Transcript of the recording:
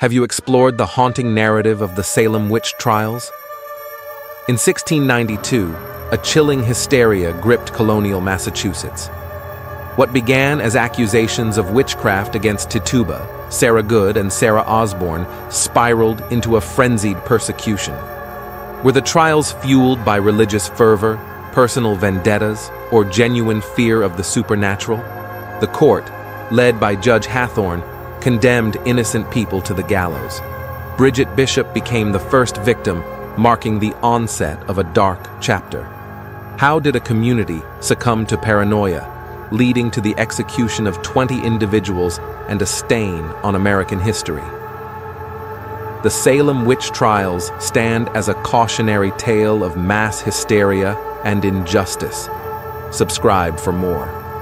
Have you explored the haunting narrative of the Salem witch trials? In 1692, a chilling hysteria gripped colonial Massachusetts. What began as accusations of witchcraft against Tituba, Sarah Good, and Sarah Osborne spiraled into a frenzied persecution. Were the trials fueled by religious fervor, personal vendettas, or genuine fear of the supernatural? The court, led by Judge Hathorne, condemned innocent people to the gallows. Bridget Bishop became the first victim, marking the onset of a dark chapter. How did a community succumb to paranoia, leading to the execution of 20 individuals and a stain on American history? The Salem witch trials stand as a cautionary tale of mass hysteria and injustice. Subscribe for more.